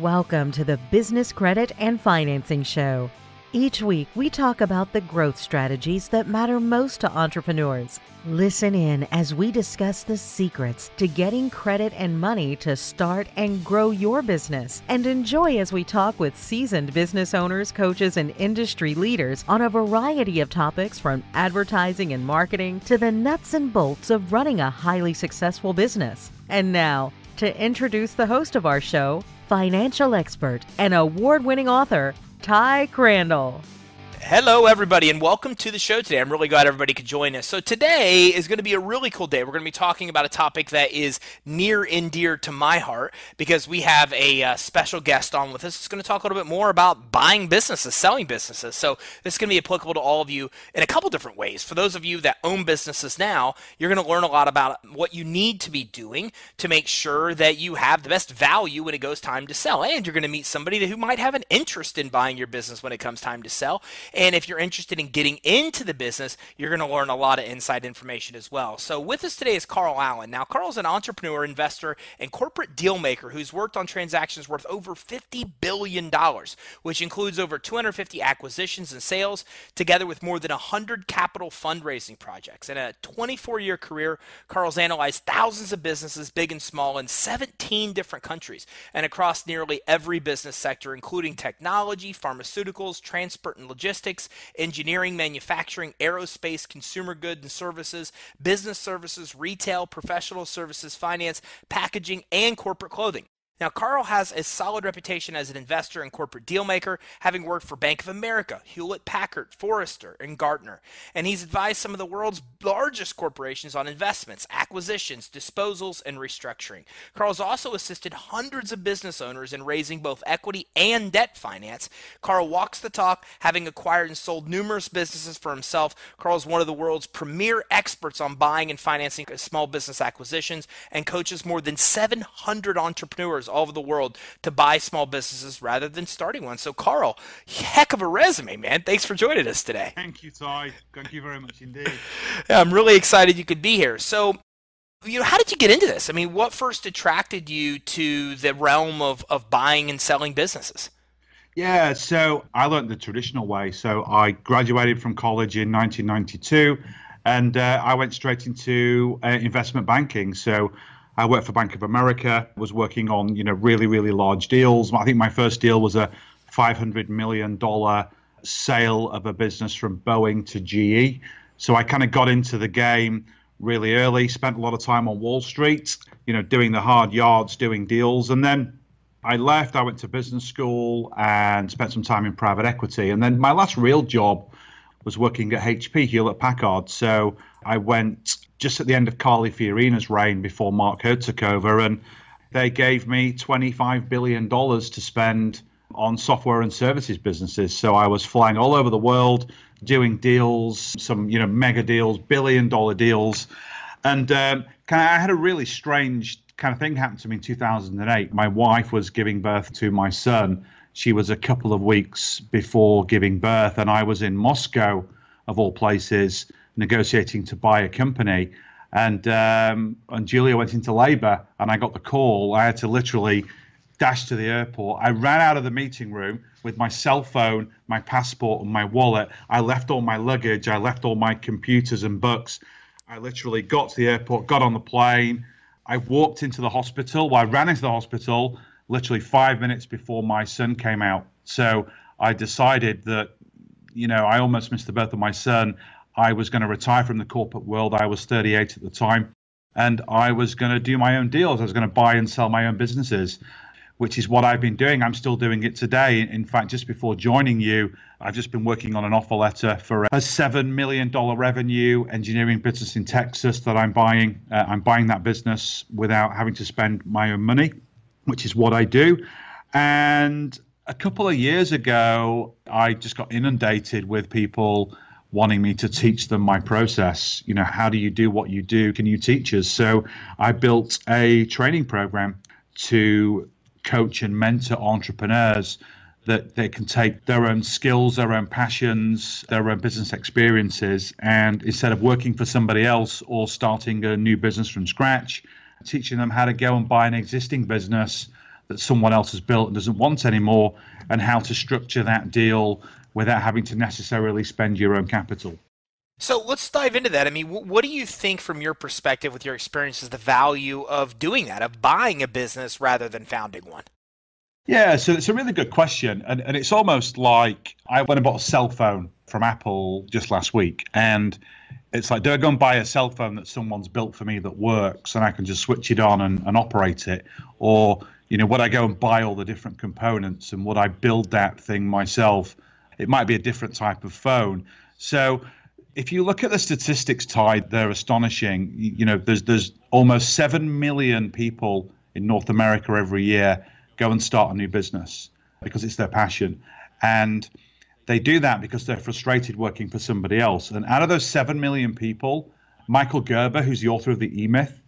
Welcome to the Business Credit and Financing Show. Each week, we talk about the growth strategies that matter most to entrepreneurs. Listen in as we discuss the secrets to getting credit and money to start and grow your business. And enjoy as we talk with seasoned business owners, coaches, and industry leaders on a variety of topics from advertising and marketing to the nuts and bolts of running a highly successful business. And now, to introduce the host of our show, financial expert and award winning author, Ty Crandall. Hello, everybody, and welcome to the show today. I'm really glad everybody could join us. So, today is going to be a really cool day. We're going to be talking about a topic that is near and dear to my heart because we have a uh, special guest on with us. It's going to talk a little bit more about buying businesses, selling businesses. So, this is going to be applicable to all of you in a couple different ways. For those of you that own businesses now, you're going to learn a lot about what you need to be doing to make sure that you have the best value when it goes time to sell. And you're going to meet somebody who might have an interest in buying your business when it comes time to sell and if you're interested in getting into the business, you're going to learn a lot of inside information as well. So with us today is Carl Allen. Now, Carl's an entrepreneur, investor, and corporate deal maker who's worked on transactions worth over $50 billion, which includes over 250 acquisitions and sales, together with more than 100 capital fundraising projects. In a 24 year career, Carl's analyzed thousands of businesses, big and small, in 17 different countries and across nearly every business sector, including technology, pharmaceuticals, transport and logistics logistics, engineering, manufacturing, aerospace, consumer goods and services, business services, retail, professional services, finance, packaging, and corporate clothing. Now, Carl has a solid reputation as an investor and corporate dealmaker, having worked for Bank of America, Hewlett Packard, Forrester, and Gartner. And he's advised some of the world's largest corporations on investments, acquisitions, disposals, and restructuring. Carl's also assisted hundreds of business owners in raising both equity and debt finance. Carl walks the talk, having acquired and sold numerous businesses for himself. Carl is one of the world's premier experts on buying and financing small business acquisitions and coaches more than 700 entrepreneurs all over the world to buy small businesses rather than starting one. So, Carl, heck of a resume, man. Thanks for joining us today. Thank you, Ty. Thank you very much indeed. yeah, I'm really excited you could be here. So, you know, how did you get into this? I mean, what first attracted you to the realm of, of buying and selling businesses? Yeah, so I learned the traditional way. So I graduated from college in 1992 and uh, I went straight into uh, investment banking. So I worked for Bank of America, was working on, you know, really, really large deals. I think my first deal was a $500 million sale of a business from Boeing to GE. So I kind of got into the game really early, spent a lot of time on Wall Street, you know, doing the hard yards, doing deals. And then I left, I went to business school and spent some time in private equity. And then my last real job was working at HP, Hewlett Packard. So I went just at the end of Carly Fiorina's reign before Mark Hurd took over, and they gave me $25 billion to spend on software and services businesses. So I was flying all over the world, doing deals, some you know mega deals, billion dollar deals, and um, I had a really strange kind of thing happen to me in 2008. My wife was giving birth to my son. She was a couple of weeks before giving birth, and I was in Moscow, of all places, negotiating to buy a company. And um, and Julia went into labour, and I got the call. I had to literally dash to the airport. I ran out of the meeting room with my cell phone, my passport, and my wallet. I left all my luggage. I left all my computers and books. I literally got to the airport, got on the plane. I walked into the hospital. Well, I ran into the hospital literally five minutes before my son came out. So I decided that, you know, I almost missed the birth of my son. I was going to retire from the corporate world. I was 38 at the time. And I was going to do my own deals. I was going to buy and sell my own businesses, which is what I've been doing. I'm still doing it today. In fact, just before joining you, I've just been working on an offer letter for a $7 million revenue engineering business in Texas that I'm buying. Uh, I'm buying that business without having to spend my own money, which is what I do. And a couple of years ago, I just got inundated with people wanting me to teach them my process. You know, how do you do what you do? Can you teach us? So I built a training program to coach and mentor entrepreneurs that they can take their own skills, their own passions, their own business experiences, and instead of working for somebody else or starting a new business from scratch, teaching them how to go and buy an existing business that someone else has built and doesn't want anymore, and how to structure that deal without having to necessarily spend your own capital. So let's dive into that. I mean, what do you think, from your perspective, with your experience, is the value of doing that, of buying a business rather than founding one? Yeah, so it's a really good question. And, and it's almost like I went and bought a cell phone from Apple just last week. And it's like, do I go and buy a cell phone that someone's built for me that works and I can just switch it on and, and operate it? Or, you know, would I go and buy all the different components and would I build that thing myself? It might be a different type of phone. So if you look at the statistics Ty, they're astonishing. You, know, there's there's almost seven million people in North America every year go and start a new business because it's their passion. And they do that because they're frustrated working for somebody else. And out of those 7 million people, Michael Gerber, who's the author of the E Myth,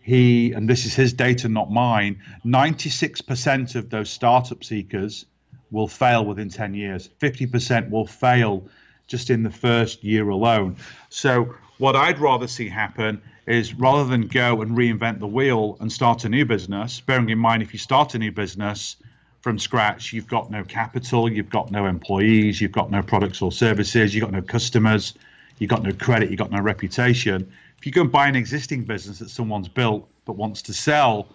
he, and this is his data, not mine, 96% of those startup seekers will fail within 10 years. 50% will fail just in the first year alone. So, what I'd rather see happen is rather than go and reinvent the wheel and start a new business, bearing in mind if you start a new business from scratch, you've got no capital, you've got no employees, you've got no products or services, you've got no customers, you've got no credit, you've got no reputation. If you go and buy an existing business that someone's built but wants to sell,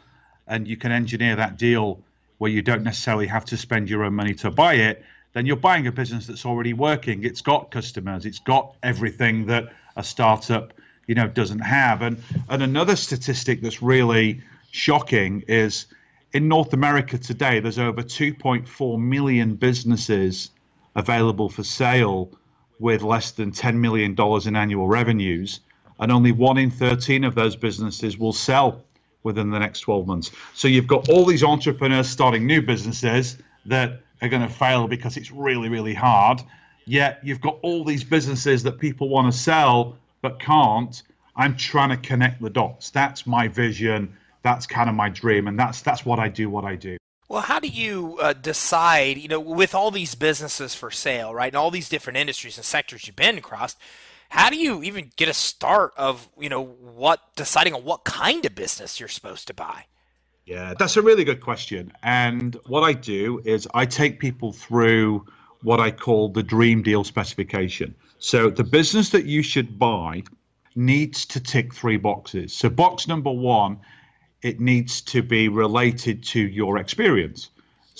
and you can engineer that deal where you don't necessarily have to spend your own money to buy it, then you're buying a business that's already working. It's got customers, it's got everything that a startup you know doesn't have. And and another statistic that's really shocking is in North America today, there's over 2.4 million businesses available for sale with less than $10 million in annual revenues, and only one in 13 of those businesses will sell within the next 12 months. So you've got all these entrepreneurs starting new businesses that are going to fail because it's really, really hard. Yet you've got all these businesses that people want to sell but can't. I'm trying to connect the dots. That's my vision. That's kind of my dream, and that's that's what I do. What I do. Well, how do you uh, decide? You know, with all these businesses for sale, right, and all these different industries and sectors you've been across, how do you even get a start of you know what deciding on what kind of business you're supposed to buy? Yeah, that's a really good question. And what I do is I take people through what I call the dream deal specification. So the business that you should buy needs to tick three boxes. So box number one, it needs to be related to your experience.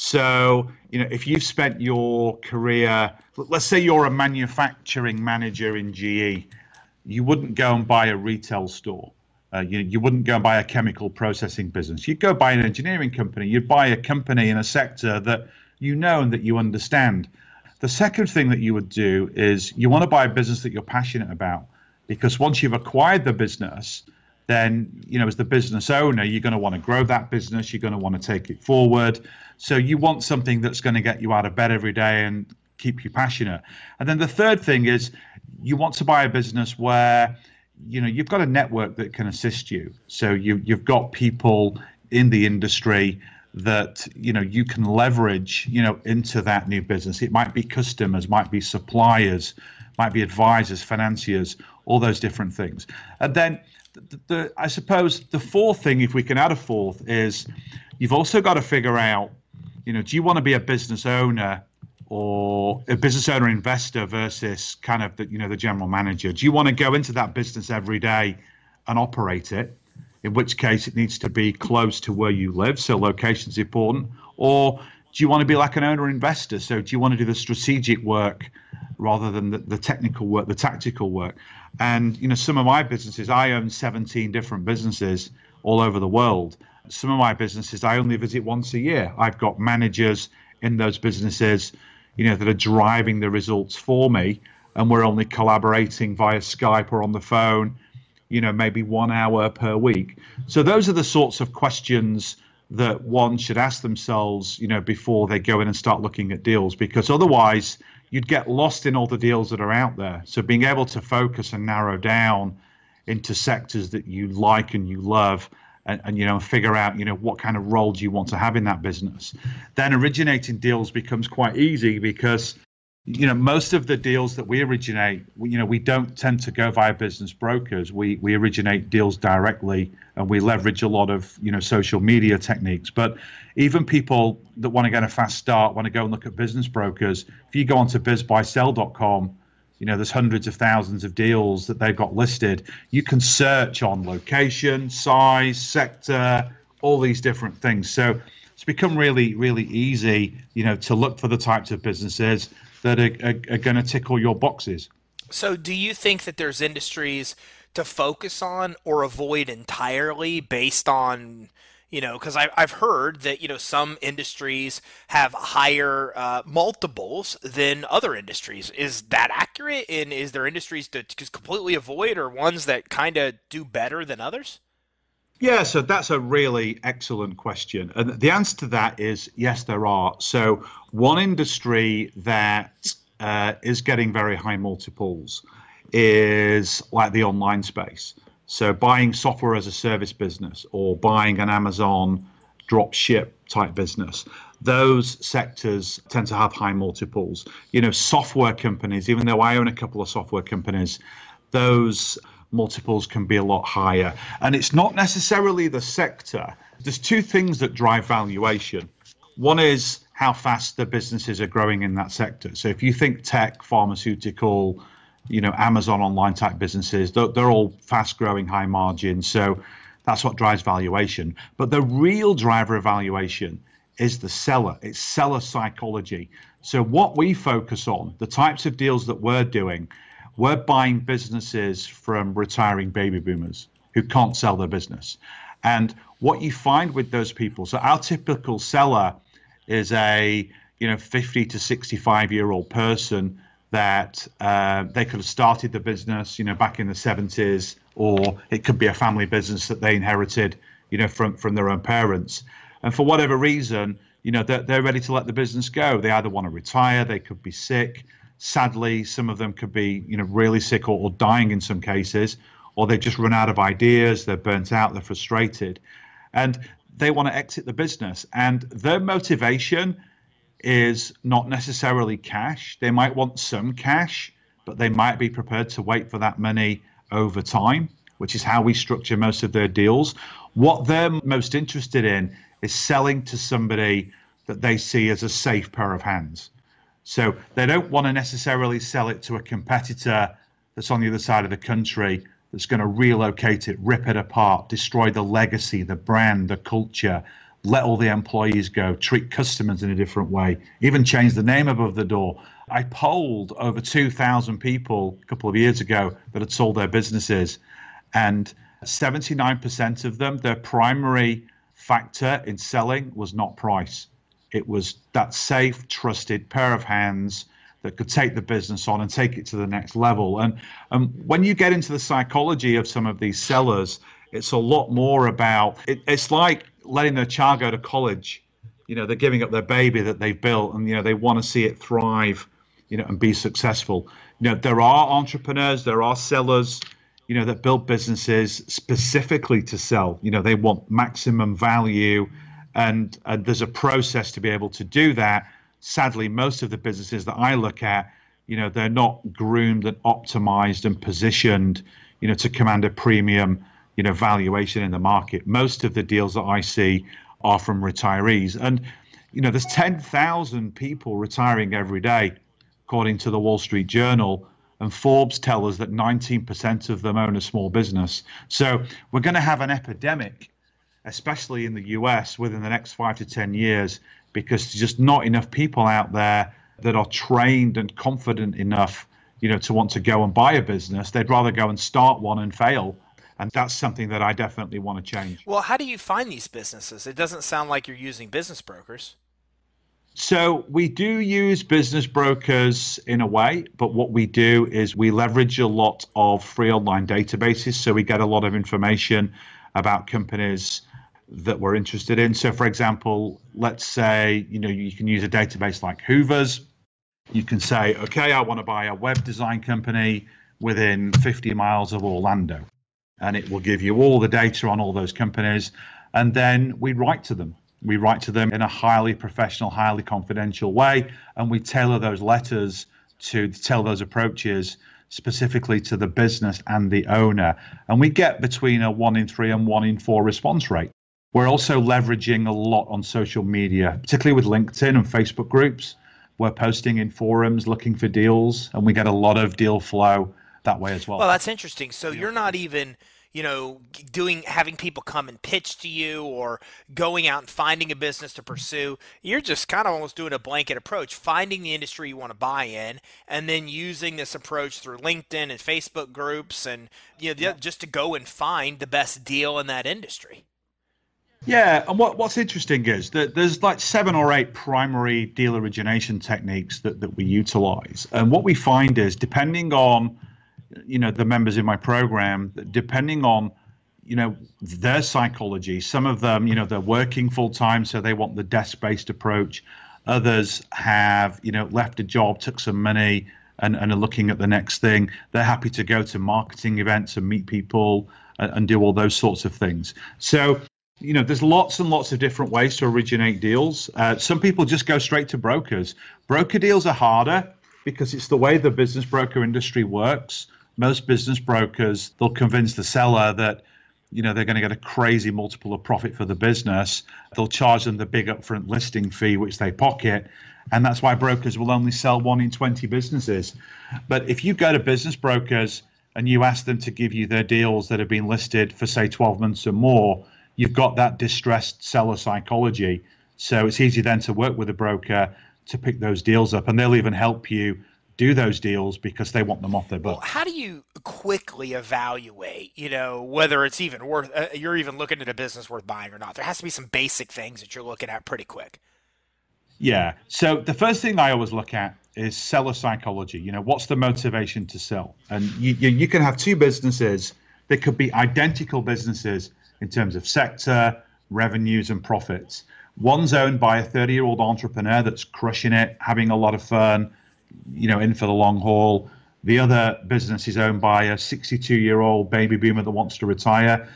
So, you know, if you've spent your career, let's say you're a manufacturing manager in GE, you wouldn't go and buy a retail store. Uh, you, you wouldn't go and buy a chemical processing business. You'd go buy an engineering company. You'd buy a company in a sector that you know and that you understand. The second thing that you would do is you want to buy a business that you're passionate about because once you've acquired the business, then you know as the business owner you're going to want to grow that business you're going to want to take it forward. So you want something that's going to get you out of bed every day and keep you passionate. And then the third thing is you want to buy a business where you know you've got a network that can assist you. So you you've got people in the industry that you know you can leverage you know into that new business. It might be customers might be suppliers might be advisors financiers all those different things. And then the, the, i suppose the fourth thing if we can add a fourth is you've also got to figure out you know do you want to be a business owner or a business owner investor versus kind of the you know the general manager do you want to go into that business every day and operate it in which case it needs to be close to where you live. So location is important. Or do you want to be like an owner investor? So do you want to do the strategic work rather than the, the technical work, the tactical work? And you know, some of my businesses, I own 17 different businesses all over the world. Some of my businesses I only visit once a year. I've got managers in those businesses, you know, that are driving the results for me, and we're only collaborating via Skype or on the phone you know, maybe one hour per week. So those are the sorts of questions that one should ask themselves, you know, before they go in and start looking at deals, because otherwise you'd get lost in all the deals that are out there. So being able to focus and narrow down into sectors that you like and you love and, and, you know figure out you know what kind of role do you want to have in that business then originating deals becomes quite easy because you know most of the deals that we originate you know we don't tend to go via business brokers. We we originate deals directly and we leverage a lot of you know social media techniques. But even people that want to get a fast start want to go and look at business brokers if you go onto bizbuysell.com you know there's hundreds of thousands of deals that they've got listed. You can search on location size sector all these different things. So it's become really really easy you know to look for the types of businesses that are, are, are going to tickle your boxes. So, do you think that there's industries to focus on or avoid entirely based on? You know, because I've heard that you know some industries have higher uh, multiples than other industries. Is that accurate? And is there industries to just completely avoid, or ones that kind of do better than others? Yeah, so that's a really excellent question. And the answer to that is yes, there are. So, one industry that uh, is getting very high multiples is like the online space. So, buying software as a service business or buying an Amazon drop ship type business, those sectors tend to have high multiples. You know, software companies, even though I own a couple of software companies, those multiples can be a lot higher. And it's not necessarily the sector. There's two things that drive valuation. One is how fast the businesses are growing in that sector. So if you think tech, pharmaceutical, you know, Amazon online type businesses, they're, they're all fast growing, high margin. So that's what drives valuation. But the real driver of valuation is the seller. It's seller psychology. So what we focus on, the types of deals that we're doing, we're buying businesses from retiring baby boomers who can't sell their business. And what you find with those people, so our typical seller is a you know 50 to 65 year old person that uh, they could have started the business you know back in the 70s or it could be a family business that they inherited you know from from their own parents and for whatever reason you know they're, they're ready to let the business go they either want to retire they could be sick sadly, some of them could be, you know, really sick or, or dying in some cases, or they just run out of ideas, they're burnt out, they're frustrated, and they want to exit the business. And their motivation is not necessarily cash. They might want some cash, but they might be prepared to wait for that money over time, which is how we structure most of their deals. What they're most interested in is selling to somebody that they see as a safe pair of hands. So they don't want to necessarily sell it to a competitor that's on the other side of the country that's going to relocate it, rip it apart, destroy the legacy, the brand, the culture, let all the employees go, treat customers in a different way, even change the name above the door. I polled over 2,000 people a couple of years ago that had sold their businesses, and 79% of them, their primary factor in selling was not price. It was that safe, trusted pair of hands that could take the business on and take it to the next level. And, and when you get into the psychology of some of these sellers, it's a lot more about it, it's like letting their child go to college. You know, they're giving up their baby that they've built, and you know they want to see it thrive, you know, and be successful. You know, there are entrepreneurs, there are sellers, you know, that build businesses specifically to sell. You know, they want maximum value and, and there's a process to be able to do that. Sadly, most of the businesses that I look at, you know, they're not groomed and optimized and positioned, you know, to command a premium, you know, valuation in the market. Most of the deals that I see are from retirees, and you know, there's 10,000 people retiring every day, according to the Wall Street Journal. And Forbes tell us that 19% of them own a small business. So we're going to have an epidemic especially in the US, within the next five to 10 years, because there's just not enough people out there that are trained and confident enough, you know, to want to go and buy a business. They'd rather go and start one and fail. And that's something that I definitely want to change. Well, how do you find these businesses? It doesn't sound like you're using business brokers. So we do use business brokers in a way, but what we do is we leverage a lot of free online databases. So we get a lot of information about companies that we're interested in. So, for example, let's say you know you can use a database like Hoover's. You can say, okay, I want to buy a web design company within 50 miles of Orlando, and it will give you all the data on all those companies, and then we write to them We write to them in a highly professional, highly confidential way, and we tailor those letters to tell those approaches specifically to the business and the owner. And we get between a one in three and one in four response rate. We're also leveraging a lot on social media, particularly with LinkedIn and Facebook groups. We're posting in forums looking for deals, and we get a lot of deal flow that way as well. Well, that's interesting. So you're not even you know, doing having people come and pitch to you or going out and finding a business to pursue. You're just kind of almost doing a blanket approach, finding the industry you want to buy in, and then using this approach through LinkedIn and Facebook groups, and you know, just to go and find the best deal in that industry. Yeah, and what, what's interesting is that there's like seven or eight primary deal origination techniques that, that we utilize. And what we find is depending on you know the members in my program depending on you know their psychology some of them you know they're working full time so they want the desk based approach. Others have you know left a job took some money and, and are looking at the next thing. They're happy to go to marketing events and meet people and, and do all those sorts of things. So you know there's lots and lots of different ways to originate deals. Uh, some people just go straight to brokers. Broker deals are harder because it's the way the business broker industry works most business brokers they'll convince the seller that you know they're going to get a crazy multiple of profit for the business. They'll charge them the big upfront listing fee which they pocket and that's why brokers will only sell one in 20 businesses. But if you go to business brokers and you ask them to give you their deals that have been listed for say 12 months or more you've got that distressed seller psychology. So it's easy then to work with a broker to pick those deals up and they'll even help you do those deals because they want them off their book. Well, how do you quickly evaluate, you know, whether it's even worth, uh, you're even looking at a business worth buying or not? There has to be some basic things that you're looking at pretty quick. Yeah. So the first thing I always look at is seller psychology. You know, what's the motivation to sell? And you, you, you can have two businesses that could be identical businesses in terms of sector, revenues, and profits. One's owned by a 30 year old entrepreneur that's crushing it, having a lot of fun, you know, in for the long haul. The other business is owned by a 62 year old baby boomer that wants to retire.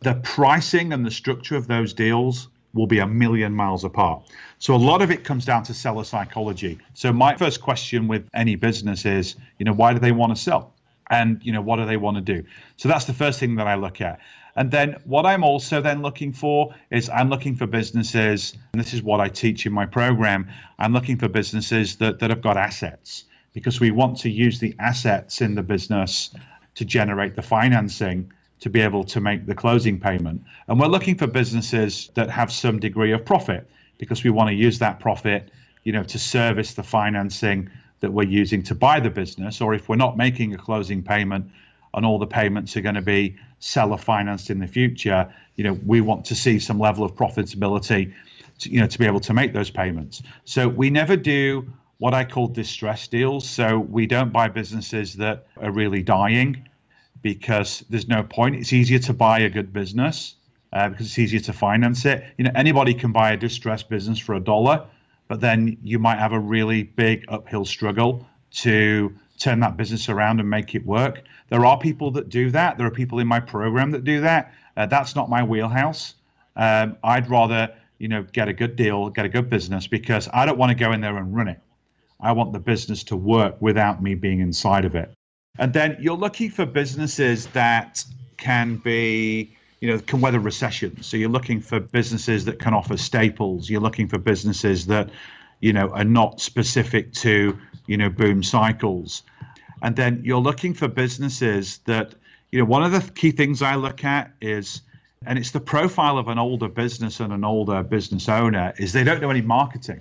The pricing and the structure of those deals will be a million miles apart. So a lot of it comes down to seller psychology. So my first question with any business is, you know, why do they want to sell? And you know, what do they want to do? So that's the first thing that I look at. And then what I'm also then looking for is I'm looking for businesses, and this is what I teach in my program. I'm looking for businesses that, that have got assets because we want to use the assets in the business to generate the financing to be able to make the closing payment. And we're looking for businesses that have some degree of profit because we want to use that profit, you know, to service the financing that we're using to buy the business. Or if we're not making a closing payment, and all the payments are going to be seller financed in the future, you know, we want to see some level of profitability, to, you know, to be able to make those payments. So we never do what I call distress deals. So we don't buy businesses that are really dying because there's no point. It's easier to buy a good business uh, because it's easier to finance it. You know, anybody can buy a distressed business for a dollar, but then you might have a really big uphill struggle to turn that business around and make it work. There are people that do that. There are people in my program that do that. Uh, that's not my wheelhouse. Um, I'd rather, you know, get a good deal, get a good business because I don't want to go in there and run it. I want the business to work without me being inside of it. And then you're looking for businesses that can be, you know, can weather recessions. So you're looking for businesses that can offer staples. You're looking for businesses that, you know, are not specific to, you know, boom cycles. And then you're looking for businesses that, you know, one of the key things I look at is, and it's the profile of an older business and an older business owner, is they don't do any marketing.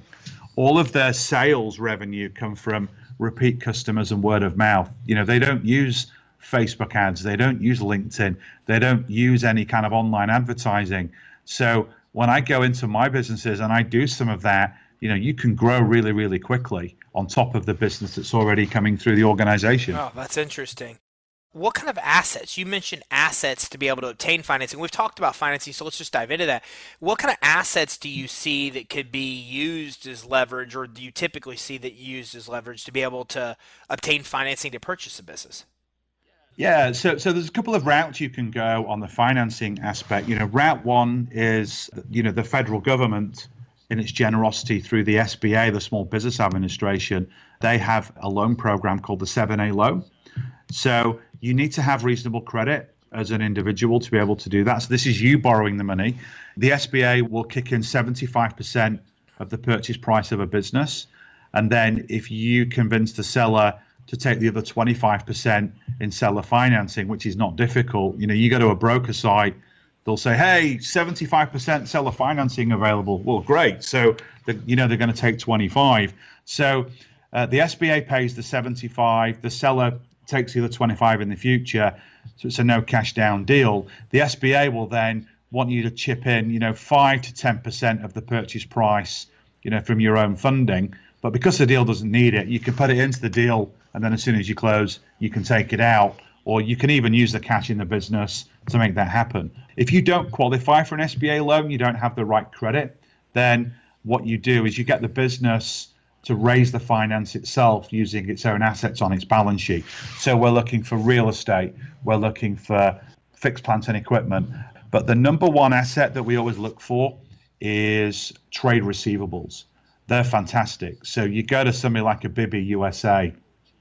All of their sales revenue come from repeat customers and word of mouth. You know, they don't use Facebook ads, they don't use LinkedIn, they don't use any kind of online advertising. So when I go into my businesses and I do some of that, you know, you can grow really, really quickly on top of the business that's already coming through the organization. Oh, that's interesting. What kind of assets? You mentioned assets to be able to obtain financing. We've talked about financing, so let's just dive into that. What kind of assets do you see that could be used as leverage, or do you typically see that used as leverage to be able to obtain financing to purchase a business? Yeah, so so there's a couple of routes you can go on the financing aspect. You know, route one is you know the federal government in its generosity through the SBA, the Small Business Administration, they have a loan program called the 7A loan. So you need to have reasonable credit as an individual to be able to do that. So this is you borrowing the money. The SBA will kick in 75% of the purchase price of a business. And then if you convince the seller to take the other 25% in seller financing, which is not difficult, you know, you go to a broker site, they'll say, "Hey, 75% seller financing available." Well, great. So, the, you know, they're going to take 25. So, uh, the SBA pays the 75. The seller takes the other 25 in the future. So it's a no cash down deal. The SBA will then want you to chip in, you know, five to 10% of the purchase price, you know, from your own funding. But because the deal doesn't need it, you can put it into the deal, and then as soon as you close, you can take it out, or you can even use the cash in the business to make that happen. If you don't qualify for an SBA loan, you don't have the right credit, then what you do is you get the business to raise the finance itself using its own assets on its balance sheet. So we're looking for real estate, we're looking for fixed plant and equipment. But the number one asset that we always look for is trade receivables. They're fantastic. So you go to somebody like a Bibby USA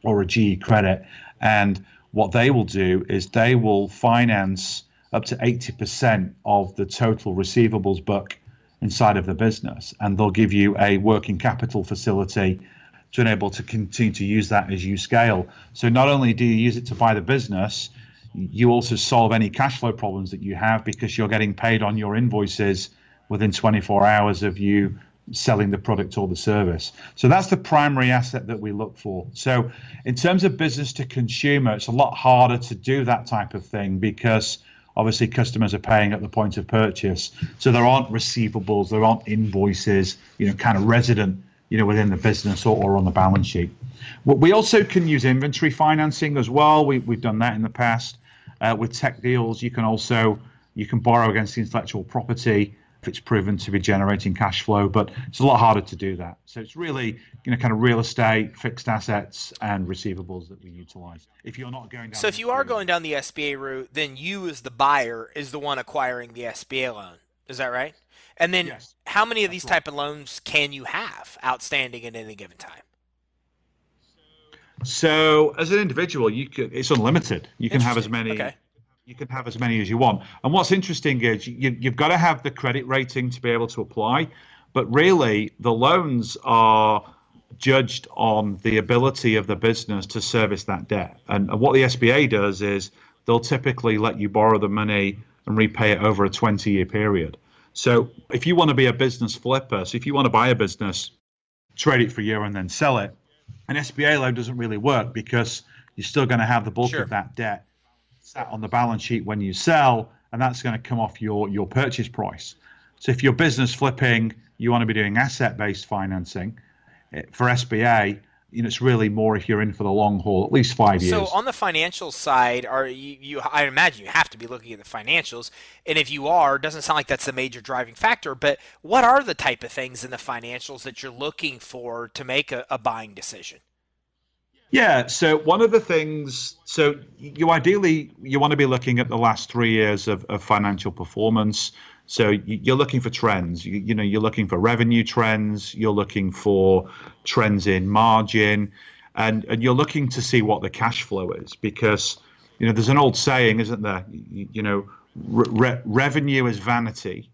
or a GE Credit, and what they will do is they will finance up to 80% of the total receivables book inside of the business, and they'll give you a working capital facility to enable to continue to use that as you scale. So not only do you use it to buy the business, you also solve any cash flow problems that you have because you're getting paid on your invoices within 24 hours of you selling the product or the service. So that's the primary asset that we look for. So in terms of business to consumer, it's a lot harder to do that type of thing because obviously customers are paying at the point of purchase. So there aren't receivables, there aren't invoices, you know, kind of resident, you know, within the business or, or on the balance sheet. We also can use inventory financing as well. We, we've done that in the past. Uh, with tech deals, you can also you can borrow against the intellectual property if it's proven to be generating cash flow, but it's a lot harder to do that. So it's really, you know, kind of real estate, fixed assets, and receivables that we utilize. If you're not going down. So if you are going down the SBA route, then you as the buyer is the one acquiring the SBA loan. Is that right? And then yes, how many of these right. type of loans can you have outstanding at any given time? So as an individual, you could it's unlimited. You can have as many okay you can have as many as you want. And what's interesting is you, you've got to have the credit rating to be able to apply. But really, the loans are judged on the ability of the business to service that debt. And, and what the SBA does is they'll typically let you borrow the money and repay it over a 20 year period. So if you want to be a business flipper, so if you want to buy a business, trade it for a year and then sell it, an SBA loan doesn't really work because you're still going to have the bulk sure. of that debt sat on the balance sheet when you sell, and that's going to come off your your purchase price. So if you're business flipping, you want to be doing asset-based financing eh, for SBA. You know, it's really more if you're in for the long haul, at least five years. So on the financial side, are you, you? I imagine you have to be looking at the financials, and if you are, doesn't sound like that's the major driving factor. But what are the type of things in the financials that you're looking for to make a, a buying decision? Yeah. So one of the things, so you ideally you want to be looking at the last three years of, of financial performance. So you're looking for trends. You, you know, you're looking for revenue trends. You're looking for trends in margin, and and you're looking to see what the cash flow is because you know there's an old saying, isn't there? You, you know, re- revenue is vanity,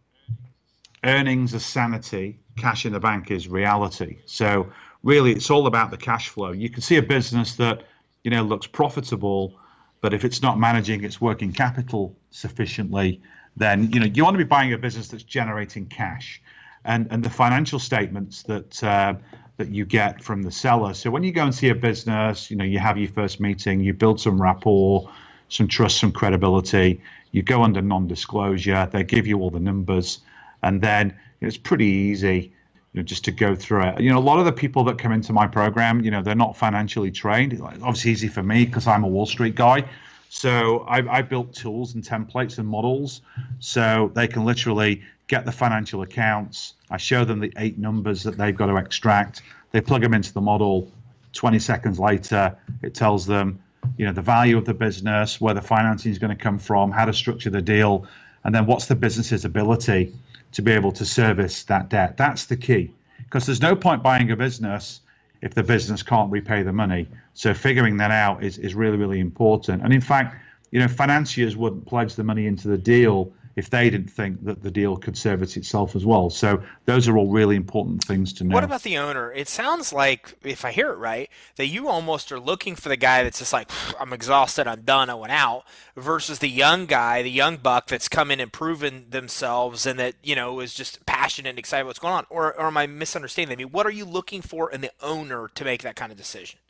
earnings are sanity, cash in the bank is reality. So really it's all about the cash flow. You can see a business that you know looks profitable, but if it's not managing its working capital sufficiently, then you know you want to be buying a business that's generating cash, and and the financial statements that. Uh, that you get from the seller. So when you go and see a business, you know, you have your first meeting, you build some rapport, some trust, some credibility. You go under non-disclosure. They give you all the numbers, and then it's pretty easy you know, just to go through it. You know, a lot of the people that come into my program, you know, they're not financially trained. Obviously, easy for me because I'm a Wall Street guy. So I, I built tools and templates and models so they can literally get the financial accounts. I show them the eight numbers that they've got to extract. They plug them into the model. 20 seconds later, it tells them you know the value of the business, where the financing is going to come from, how to structure the deal, and then what's the business's ability to be able to service that debt. That's the key, because there's no point buying a business if the business can't repay the money. So figuring that out is, is really, really important. And in fact, you know, financiers wouldn't pledge the money into the deal if they didn't think that the deal could service itself as well. So those are all really important things to know. What about the owner? It sounds like, if I hear it right, that you almost are looking for the guy that's just like, I'm exhausted, I'm done, I went out, versus the young guy, the young buck that's come in and proven themselves and that, you know, is just passionate and excited what's going on. Or, or am I misunderstanding? I mean, what are you looking for in the owner to make that kind of decision?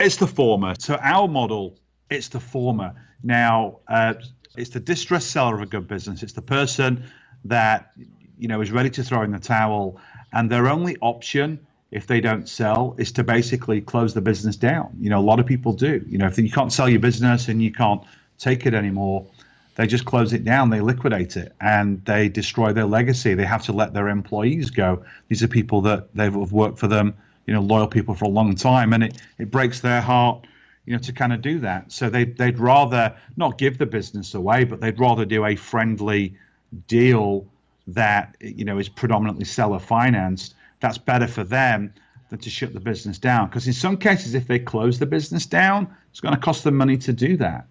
It's the former. So our model, it's the former. Now, uh, it's the distressed seller of a good business. It's the person that you know is ready to throw in the towel, and their only option if they don't sell is to basically close the business down. You know, a lot of people do. You know, if you can't sell your business and you can't take it anymore, they just close it down, they liquidate it, and they destroy their legacy. They have to let their employees go. These are people that they've worked for them, you know, loyal people for a long time, and it, it breaks their heart you know, to kind of do that. So they they'd rather not give the business away, but they'd rather do a friendly deal that you know is predominantly seller financed. That's better for them than to shut the business down. Because in some cases, if they close the business down, it's going to cost them money to do that.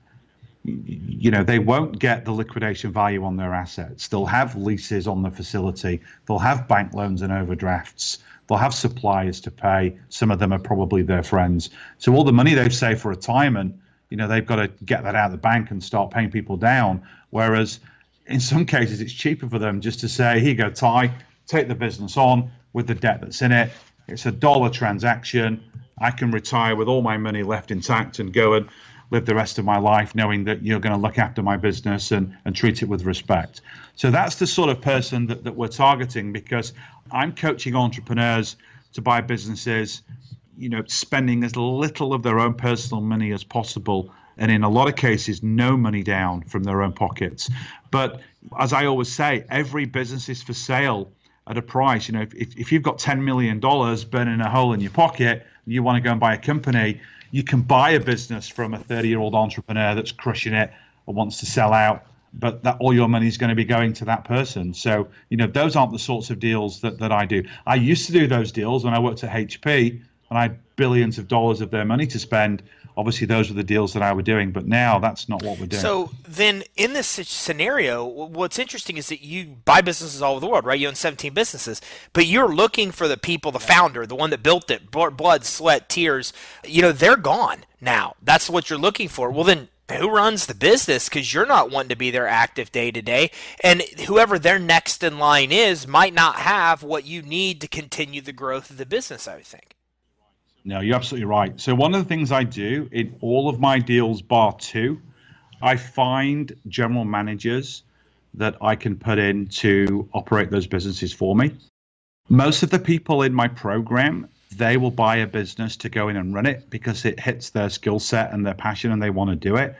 You know, they won't get the liquidation value on their assets. They'll have leases on the facility. They'll have bank loans and overdrafts. They'll have suppliers to pay. Some of them are probably their friends. So all the money they've saved for retirement, you know, they've got to get that out of the bank and start paying people down. Whereas in some cases, it's cheaper for them just to say, here you go, Ty, take the business on with the debt that's in it. It's a dollar transaction. I can retire with all my money left intact and go and live the rest of my life knowing that you're going to look after my business and, and treat it with respect. So that's the sort of person that, that we're targeting because I'm coaching entrepreneurs to buy businesses, you know, spending as little of their own personal money as possible. And in a lot of cases, no money down from their own pockets. But as I always say, every business is for sale at a price. You know, if, if you've got $10 million burning a hole in your pocket, you want to go and buy a company, you can buy a business from a 30 year old entrepreneur that's crushing it or wants to sell out but that all your money is going to be going to that person. So you know those aren't the sorts of deals that, that i do. I used to do those deals when i worked at hp and i had billions of dollars of their money to spend obviously those were the deals that I were doing, but now that's not what we're doing. So then, in this scenario, what's interesting is that you buy businesses all over the world, right? You own 17 businesses, but you're looking for the people, the founder, the one that built it, blood, sweat, tears. You know, they're gone now. That's what you're looking for. Well, then who runs the business because you're not wanting to be there active day to day and whoever their next in line is might not have what you need to continue the growth of the business i would think no, you're absolutely right. So one of the things I do in all of my deals, bar two, I find general managers that I can put in to operate those businesses for me. Most of the people in my program, they will buy a business to go in and run it because it hits their skill set and their passion and they want to do it.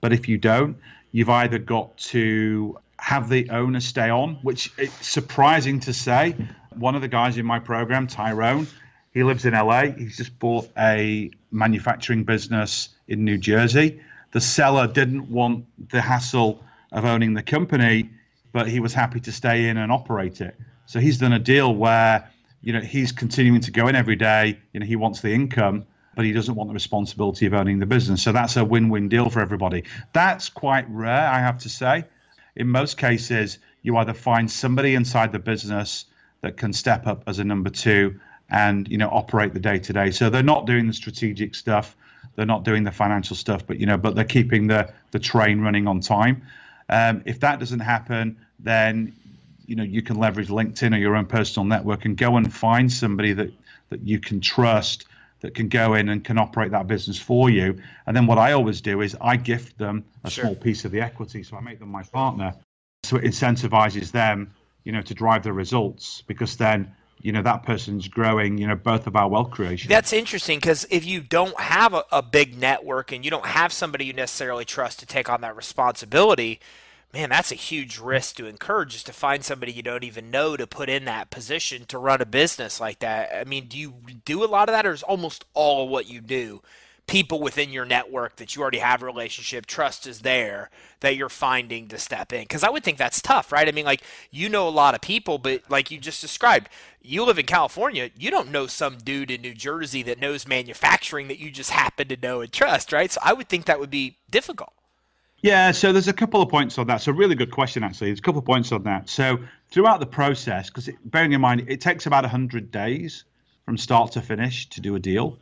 But if you don't, you've either got to have the owner stay on, which it's surprising to say. One of the guys in my program, Tyrone, he lives in LA. He's just bought a manufacturing business in New Jersey. The seller didn't want the hassle of owning the company, but he was happy to stay in and operate it. So he's done a deal where, you know, he's continuing to go in every day. You know, he wants the income, but he doesn't want the responsibility of owning the business. So that's a win-win deal for everybody. That's quite rare, I have to say. In most cases, you either find somebody inside the business that can step up as a number two and you know operate the day to day. So they're not doing the strategic stuff, they're not doing the financial stuff, but you know, but they're keeping the the train running on time. Um, if that doesn't happen, then you know you can leverage LinkedIn or your own personal network and go and find somebody that that you can trust that can go in and can operate that business for you. And then what I always do is I gift them a sure. small piece of the equity, so I make them my partner. So it incentivizes them, you know, to drive the results because then you know that person's growing you know both of our wealth creation. That's interesting because if you don't have a, a, big network and you don't have somebody you necessarily trust to take on that responsibility man that's a huge risk to incur just to find somebody you don't even know to put in that position to run a business like that. I mean do you do a lot of that or is almost all of what you do people within your network that you already have a relationship, trust is there that you're finding to step in? Because I would think that's tough, right? I mean, like you know a lot of people, but like you just described, you live in California, you don't know some dude in New Jersey that knows manufacturing that you just happen to know and trust, right? So I would think that would be difficult. Yeah, so there's a couple of points on that. So, really good question, actually. There's a couple of points on that. So, throughout the process, because bearing in mind, it takes about 100 days from start to finish to do a deal.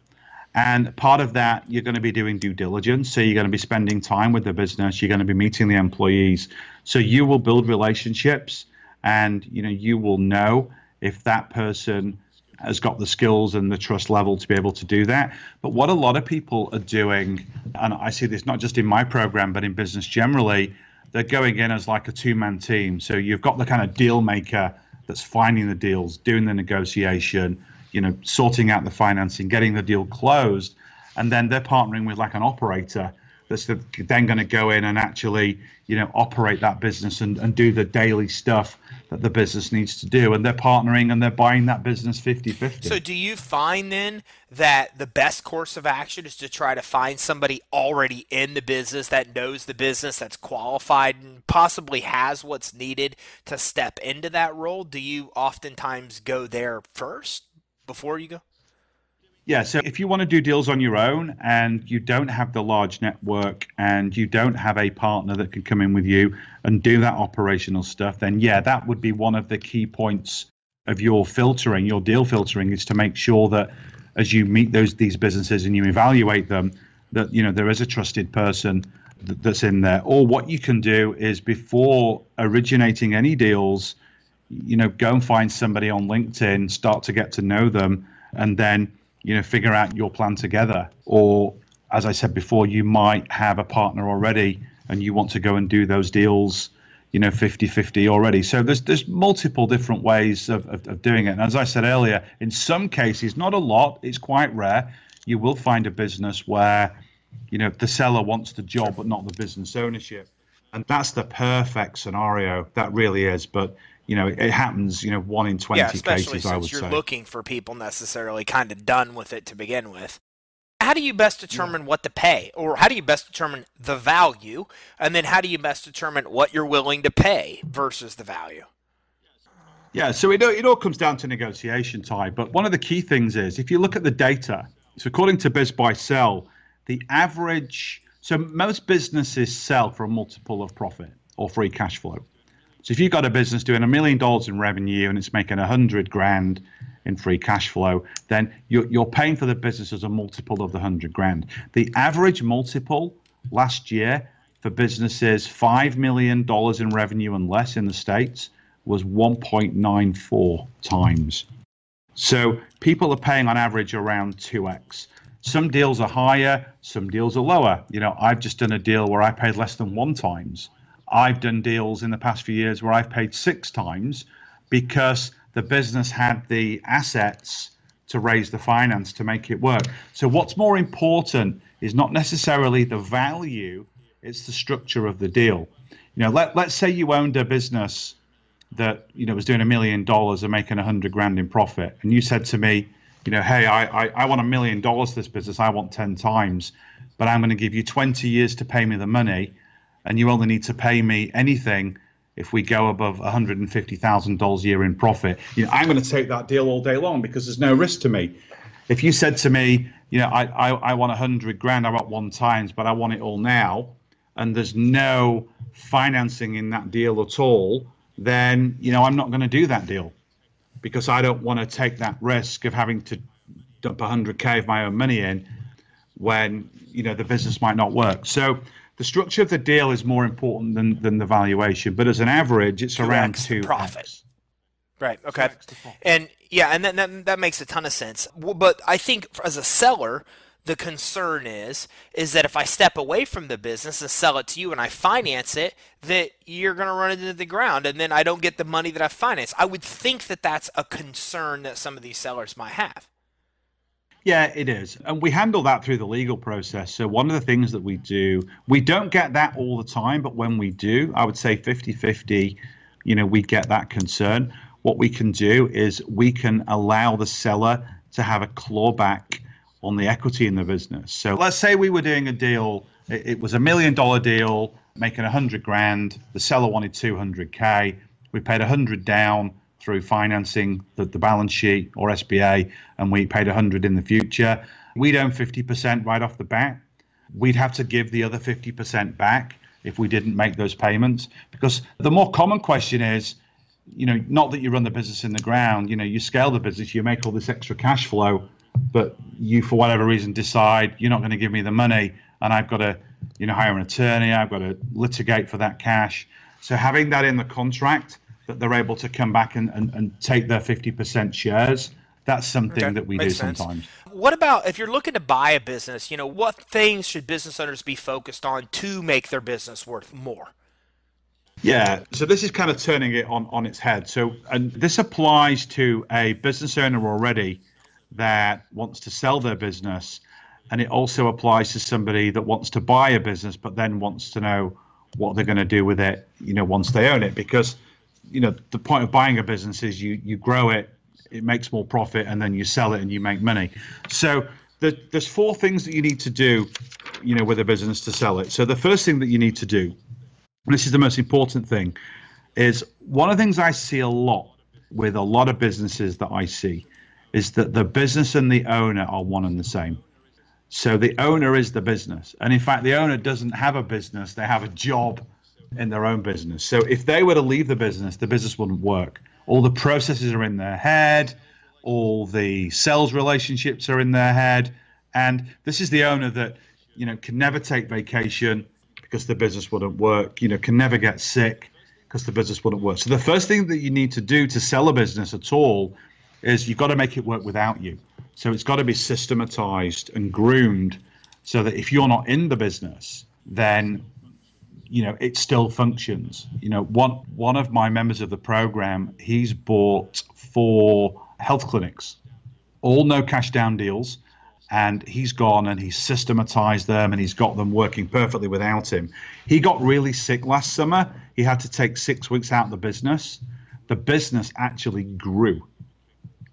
And part of that, you're going to be doing due diligence. So, you're going to be spending time with the business, you're going to be meeting the employees. So, you will build relationships and you know you will know if that person has got the skills and the trust level to be able to do that. But what a lot of people are doing, and I see this not just in my program, but in business generally, they're going in as like a two man team. So you've got the kind of deal maker that's finding the deals, doing the negotiation, you know, sorting out the financing, getting the deal closed. And then they're partnering with like an operator that's then going to go in and actually, you know, operate that business and, and do the daily stuff that the business needs to do. And they're partnering and they're buying that business 50 50. So, do you find then that the best course of action is to try to find somebody already in the business that knows the business, that's qualified, and possibly has what's needed to step into that role? Do you oftentimes go there first before you go? Yeah, so if you want to do deals on your own and you don't have the large network and you don't have a partner that can come in with you and do that operational stuff, then yeah, that would be one of the key points of your filtering, your deal filtering, is to make sure that as you meet those these businesses and you evaluate them, that you know there is a trusted person that's in there. Or what you can do is before originating any deals, you know, go and find somebody on LinkedIn, start to get to know them, and then you know, figure out your plan together. Or, as I said before, you might have a partner already and you want to go and do those deals, you know, 50 50 already. So there's there's multiple different ways of, of, of doing it. And as I said earlier, in some cases, not a lot, it's quite rare, you will find a business where, you know, the seller wants the job but not the business ownership. And that's the perfect scenario. That really is. But you know, it happens, you know, one in 20 yeah, especially cases, since I would you're say. looking for people necessarily kind of done with it to begin with. How do you best determine yeah. what to pay? Or how do you best determine the value? And then how do you best determine what you're willing to pay versus the value? Yeah, so it, it all comes down to negotiation, Ty. But one of the key things is if you look at the data, so according to BizBuySell, the average, so most businesses sell for a multiple of profit or free cash flow. So if you've got a business doing a million dollars in revenue and it's making a hundred grand in free cash flow, then you're, you're paying for the business as a multiple of the hundred grand. The average multiple last year for businesses five million dollars in revenue and less in the states was 1.94 times. So people are paying on average around 2x. Some deals are higher, some deals are lower. You know, I've just done a deal where I paid less than one times I've done deals in the past few years where I've paid six times because the business had the assets to raise the finance to make it work. So what's more important is not necessarily the value, it's the structure of the deal. You know, let, let's say you owned a business that, you know, was doing a million dollars and making a hundred grand in profit. And you said to me, you know, hey, I, I, I want a million dollars this business. I want 10 times, but I'm going to give you 20 years to pay me the money and you only need to pay me anything if we go above $150,000 a year in profit. You know, I'm going to take that deal all day long because there's no risk to me. If you said to me, you know, I, I, I want 100 grand, I want one times, but I want it all now, and there's no financing in that deal at all, then, you know, I'm not going to do that deal because I don't want to take that risk of having to dump 100K of my own money in when, you know, the business might not work. So, the structure of the deal is more important than, than the valuation, but as an average, it's around two profit. X. Right. Okay. And yeah, and that, that that makes a ton of sense. But I think as a seller, the concern is is that if I step away from the business and sell it to you and I finance it, that you're going to run it into the ground, and then I don't get the money that I financed. I would think that that's a concern that some of these sellers might have. Yeah, it is. And we handle that through the legal process. So, one of the things that we do, we don't get that all the time, but when we do, I would say 50 50, you know, we get that concern. What we can do is we can allow the seller to have a clawback on the equity in the business. So let's say we were doing a deal, it, was a million dollar deal, making a hundred grand. The seller wanted 200k. We paid a hundred down through financing the, the balance sheet or SBA, and we paid a hundred in the future. We'd own 50% right off the bat. We'd have to give the other 50% back if we didn't make those payments. Because the more common question is, you know, not that you run the business in the ground, you know, you scale the business, you make all this extra cash flow, but you, for whatever reason, decide you're not going to give me the money and I've got to, you know, hire an attorney, I've got to litigate for that cash. So having that in the contract that they're able to come back and, and, and take their 50% shares, that's something okay. that we Makes do sense. sometimes. What about if you're looking to buy a business, you know, what things should business owners be focused on to make their business worth more? Yeah, so this is kind of turning it on, on its head. So, and this applies to a business owner already that wants to sell their business, and it also applies to somebody that wants to buy a business but then wants to know what they're going to do with it, you know, once they own it. Because, you know, the point of buying a business is you you grow it, it makes more profit, and then you sell it and you make money. So the, there's four things that you need to do, you know, with a business to sell it. So the first thing that you need to do and this is the most important thing, is one of the things I see a lot with a lot of businesses that I see is that the business and the owner are one and the same. So the owner is the business. And in fact, the owner doesn't have a business, they have a job in their own business. So if they were to leave the business, the business wouldn't work. All the processes are in their head, all the sales relationships are in their head. And this is the owner that, you know, can never take vacation, because the business wouldn't work, you know, can never get sick because the business wouldn't work. So the first thing that you need to do to sell a business at all is you've got to make it work without you. So it's got to be systematized and groomed so that if you're not in the business, then you know it still functions. You know, one one of my members of the program, he's bought four health clinics, all no cash down deals and he's gone and he's systematized them and he's got them working perfectly without him. He got really sick last summer. He had to take six weeks out of the business. The business actually grew.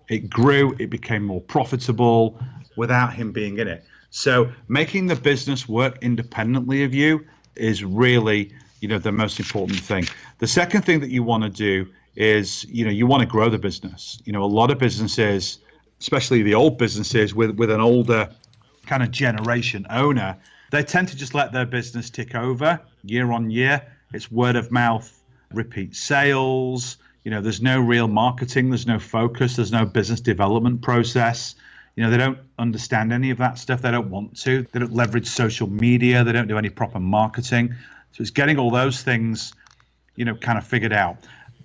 It grew, it became more profitable without him being in it. So making the business work independently of you is really, you know, the most important thing. The second thing that you want to do is, you know, you want to grow the business. You know, a lot of businesses especially the old businesses with with an older kind of generation owner, they tend to just let their business tick over year on year. It's word of mouth, repeat sales. You know, there's no real marketing, there's no focus, there's no business development process. You know, they don't understand any of that stuff. They don't want to. They don't leverage social media. They don't do any proper marketing. So it's getting all those things, you know, kind of figured out.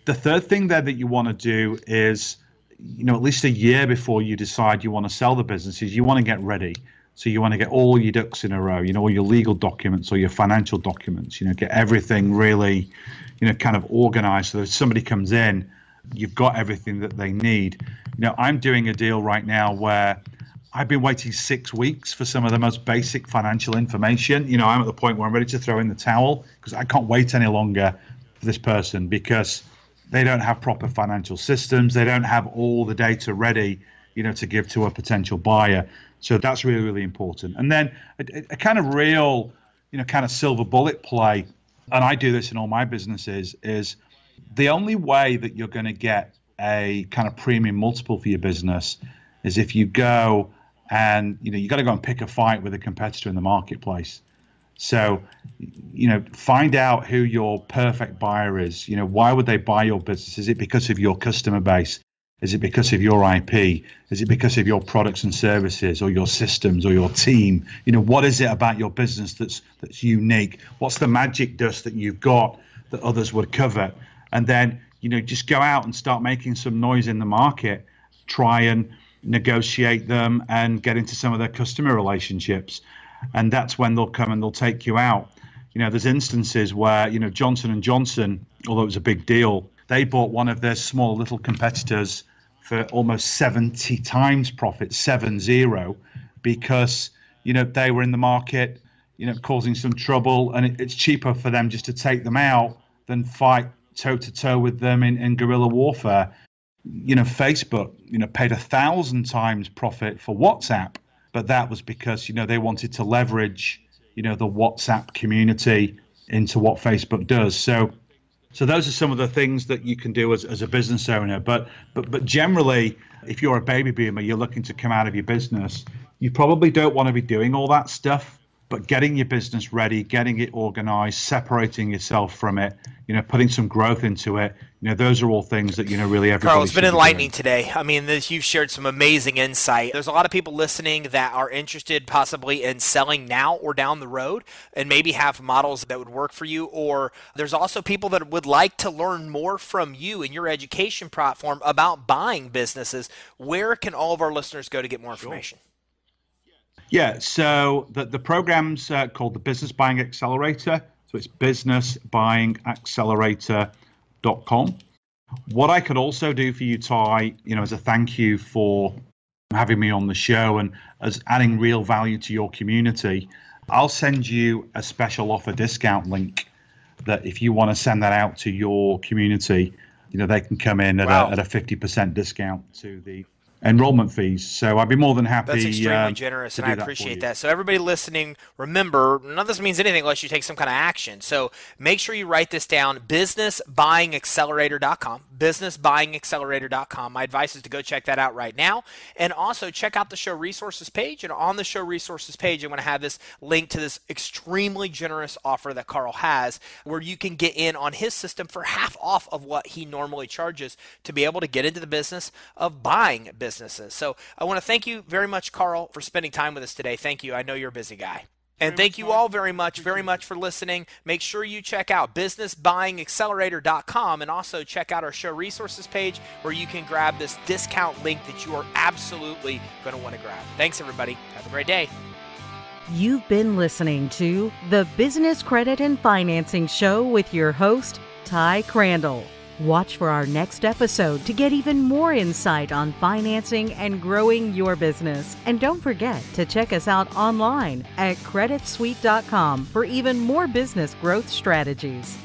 The third thing there that you want to do is you know, at least a year before you decide you want to sell the businesses, you want to get ready. So you want to get all your ducks in a row, you know, all your legal documents or your financial documents, you know, get everything really, you know, kind of organized so that if somebody comes in, you've got everything that they need. You know, I'm doing a deal right now where I've been waiting six weeks for some of the most basic financial information. You know, I'm at the point where I'm ready to throw in the towel because I can't wait any longer for this person because they don't have proper financial systems. They don't have all the data ready, you know, to give to a potential buyer. So that's really, really important. And then a, a kind of real, you know, kind of silver bullet play, and I do this in all my businesses, is the only way that you're going to get a kind of premium multiple for your business is if you go and you know you got to go and pick a fight with a competitor in the marketplace so, you know, find out who your perfect buyer is. You know, why would they buy your business? Is it because of your customer base? Is it because of your IP? Is it because of your products and services or your systems or your team? You know, what is it about your business that's that's unique? What's the magic dust that you've got that others would covet? And then, you know, just go out and start making some noise in the market. Try and negotiate them and get into some of their customer relationships and that's when they'll come and they'll take you out. You know, there's instances where you know Johnson and Johnson, although it was a big deal, they bought one of their small little competitors for almost 70 times profit, seven zero, because you know they were in the market, you know, causing some trouble, and it, it's cheaper for them just to take them out than fight toe to toe with them in, in guerrilla warfare. You know, Facebook, you know, paid a thousand times profit for WhatsApp but that was because you know they wanted to leverage you know the WhatsApp community into what Facebook does. So so those are some of the things that you can do as, as a business owner. But but but generally, if you're a baby boomer, you're looking to come out of your business, you probably don't want to be doing all that stuff but getting your business ready, getting it organized, separating yourself from it, you know, putting some growth into it, you know, those are all things that you know really everybody. Carl, it's been enlightening today. I mean, this, you've shared some amazing insight. There's a lot of people listening that are interested, possibly in selling now or down the road, and maybe have models that would work for you. Or there's also people that would like to learn more from you and your education platform about buying businesses. Where can all of our listeners go to get more information? Yeah, so the, the program's uh, called the Business Buying Accelerator. So it's businessbuyingaccelerator.com. What I could also do for you, Ty, you know, as a thank you for having me on the show and as adding real value to your community, I'll send you a special offer discount link that if you want to send that out to your community, you know, they can come in at, wow. a, at a 50% discount to the enrollment fees. So I'd be more than happy. That's extremely uh, generous, and I appreciate that, that, So everybody listening, remember, none of this means anything unless you take some kind of action. So make sure you write this down: businessbuyingaccelerator.com. Businessbuyingaccelerator.com. My advice is to go check that out right now, and also check out the show resources page. And on the show resources page, I'm going to have this link to this extremely generous offer that Carl has, where you can get in on his system for half off of what he normally charges to be able to get into the business of buying business businesses. So I want to thank you very much, Carl, for spending time with us today. Thank you. I know you're a busy guy. And thank you all very much, very much for listening. Make sure you check out businessbuyingaccelerator.com and also check out our show resources page where you can grab this discount link that you are absolutely going to want to grab. Thanks, everybody. Have a great day. You've been listening to the Business Credit and Financing Show with your host, Ty Crandall. Watch for our next episode to get even more insight on financing and growing your business. And don't forget to check us out online at creditsuite.com for even more business growth strategies.